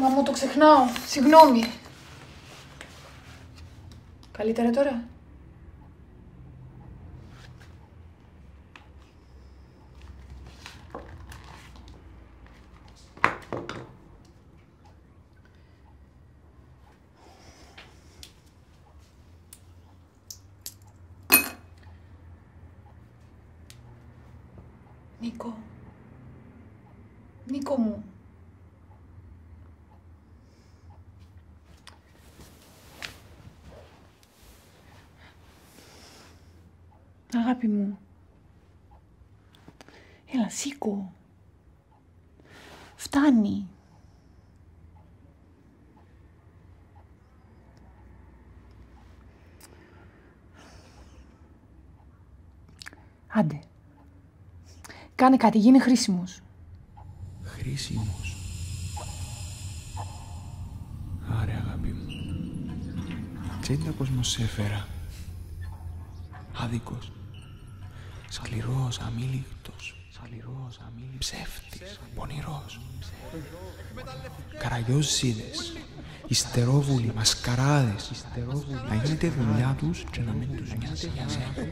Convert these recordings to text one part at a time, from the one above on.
Μα μου το ξεχνάω. Συγγνώμη. Καλύτερα τώρα. Νίκο. Νίκο μου. Αγάπη μου. Έλα, σήκω. Φτάνει. Άντε. Κάνε κάτι, γίνε χρήσιμος. Χρήσιμος. Άρε αγάπη μου. Τσέντα πως μου σε έφερα; Άδικος. Σκληρός, αμήλικτος. Σκληρός, αμήλικτος. Ψεύτης, πονηρός. Καραγιόζιδες. Ιστερόβουλοι, μασκαράδες. Να γίνεται δουλειά τους και να μην τους νοιάζει για σένα.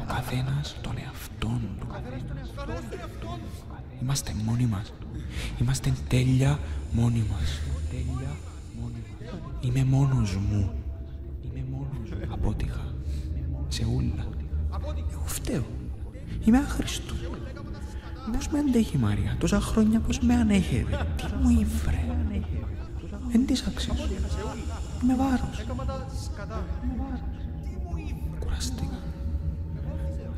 Ο καθένας τον εαυτόν του. Είμαστε μόνοι μας. Είμαστε τέλεια μόνοι μας. Είμαι μόνος μου. Είμαι μόνος μου. Απότυχα. Σε ούλα. Εγώ φταίω. Είμαι άχρηστο. Πώς με αντέχει η Μαρία, τόσα χρόνια πώς με ανέχεται; Τι μου ήφρε. Εν της αξίζω. Είμαι βάρος. Κουράστηκα.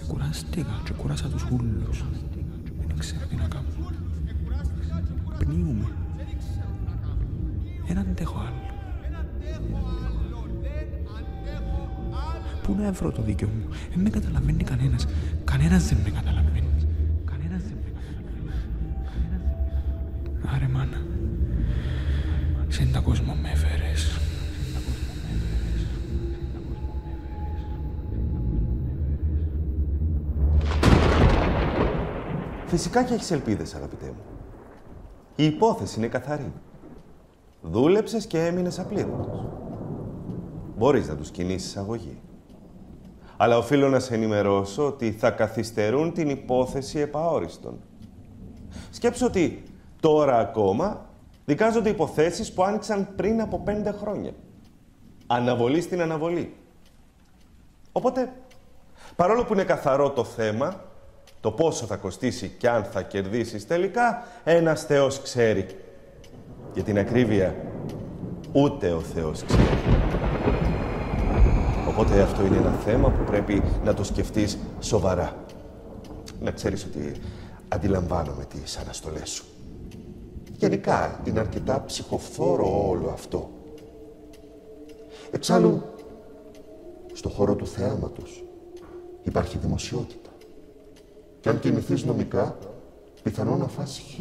Κουράστηκα και κούρασα τους ούλους. Δεν ξέρω τι να κάνω. Πνίγουμε. Δεν αντέχω άλλο. Πού να βρω το δίκαιο μου; Δεν με καταλαβαίνει κανένας. Κανένας δεν με καταλαβαίνει. Κανένας δεν με καταλαβαίνει. Άρε μάνα. Σε τα κόσμο με έφερες. Φυσικά και έχεις ελπίδες, αγαπητέ μου. Η υπόθεση είναι καθαρή. Δούλεψες και έμεινες απλήρωτος. Μπορείς να τους κινήσεις αγωγή. Αλλά οφείλω να σε ενημερώσω ότι θα καθυστερούν την υπόθεση επαόριστον. Σκέψω ότι τώρα ακόμα δικάζονται υποθέσεις που άνοιξαν πριν από πέντε χρόνια. Αναβολή στην αναβολή. Οπότε, παρόλο που είναι καθαρό το θέμα, το πόσο θα κοστίσει και αν θα κερδίσεις τελικά, ένας Θεός ξέρει. Για την ακρίβεια, ούτε ο Θεός ξέρει. Οπότε αυτό είναι ένα θέμα που πρέπει να το σκεφτείς σοβαρά. Να ξέρεις ότι αντιλαμβάνομαι τις αναστολές σου. Γενικά, είναι αρκετά ψυχοφόρο όλο αυτό. Εξάλλου, στο χώρο του θεάματος υπάρχει δημοσιότητα. Και αν κινηθείς νομικά, πιθανό να φας χ.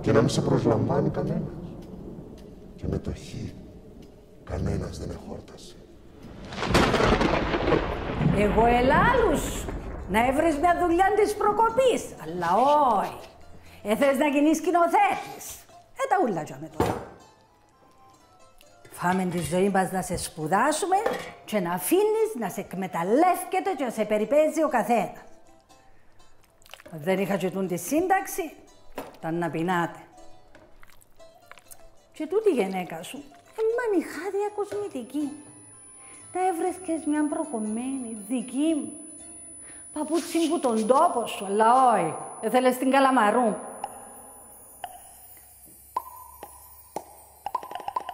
Και να μην σε προσλαμβάνει κανένας. Και με το χ, κανένας δεν εχόρτασε. Εγώ ελάλους να έβρεις μια δουλειά της προκοπής, αλλά όχι. Ε, θες να γίνεις σκηνοθέτης. Ε, τα ούλα για με τώρα. Φάμε τη ζωή μας να σε σπουδάσουμε και να αφήνεις να σε εκμεταλλεύκεται και να σε περιπέζει ο καθένας. Αν δεν είχα και τη σύνταξη, ήταν να πεινάτε. Και τούτη η γυναίκα σου, είναι μανιχάδια κοσμητική. Τα έβρεσκες μια προκομμένη, δική μου. Παπούτσι που τον τόπο σου, αλλά όχι. Έθελες την καλαμαρού.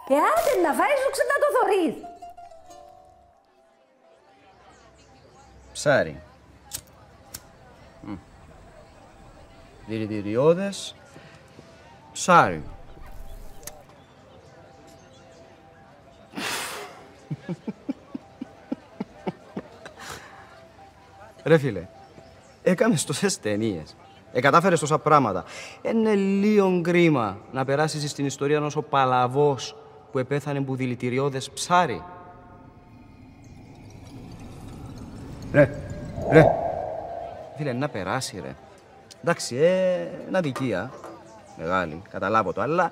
Και άντε να φάεις σου ξανά το θωρείς. Ψάρι. Μμ. Δηλητηριώδες. Ψάρι. Ρε φίλε, έκαμες τόσες ταινίες. Ε, κατάφερες τόσα πράγματα. Είναι λίγο κρίμα να περάσεις στην ιστορία ενός ο παλαβός που επέθανε που δηλητηριώδες ψάρι. Ρε, ρε. Φίλε, να περάσει ρε. Εντάξει, ε, είναι αδικία. μεγάλη, καταλάβω το, αλλά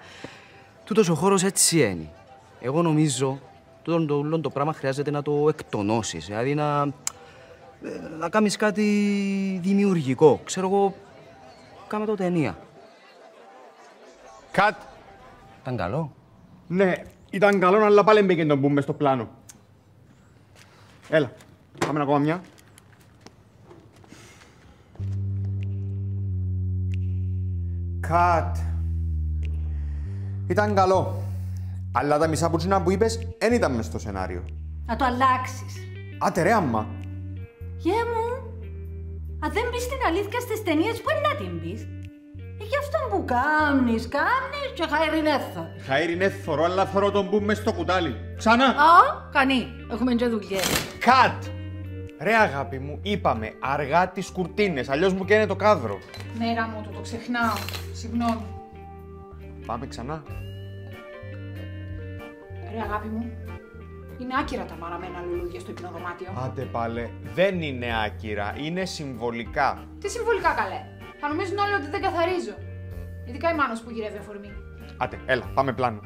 τούτος ο χώρος έτσι είναι. Εγώ νομίζω τούτο το, όλο το πράγμα χρειάζεται να το εκτονώσεις, δηλαδή να, ε, να κάνεις κάτι δημιουργικό. Ξέρω εγώ, κάμε το ταινία. Κατ. Ήταν καλό. Ναι, ήταν καλό, αλλά πάλι μπήκε τον μπούμε στο πλάνο. Έλα, πάμε ακόμα μια. Κατ. Ήταν καλό. Αλλά τα μισά που που είπες δεν ήταν μες στο σενάριο. Να το αλλάξεις. Άτε ρε, άμα. Γε μου, αν δεν πεις την αλήθεια στις ταινίες, πού είναι να την πεις. Ε, γι' αυτό που κάμνει, κάμνει και χαϊρινέθα. Χαίρι είναι θωρό, αλλά θωρώ τον μπούμε μες στο κουτάλι. Ξανά. Α, κανεί. Έχουμε και δουλειές. Κατ. Ρε αγάπη μου, είπαμε αργά τις κουρτίνες, αλλιώς μου καίνε το κάδρο. Ναι, γάμο το, το ξεχνάω. Συγγνώμη. Πάμε ξανά. Ρε αγάπη μου, είναι άκυρα τα μαραμένα λουλούδια στο υπνοδωμάτιο. Άντε πάλε, δεν είναι άκυρα, είναι συμβολικά. Τι συμβολικά καλέ. Θα νομίζουν όλοι ότι δεν καθαρίζω. Ειδικά η Μάνος που γυρεύει αφορμή. Άντε, έλα, πάμε πλάνο.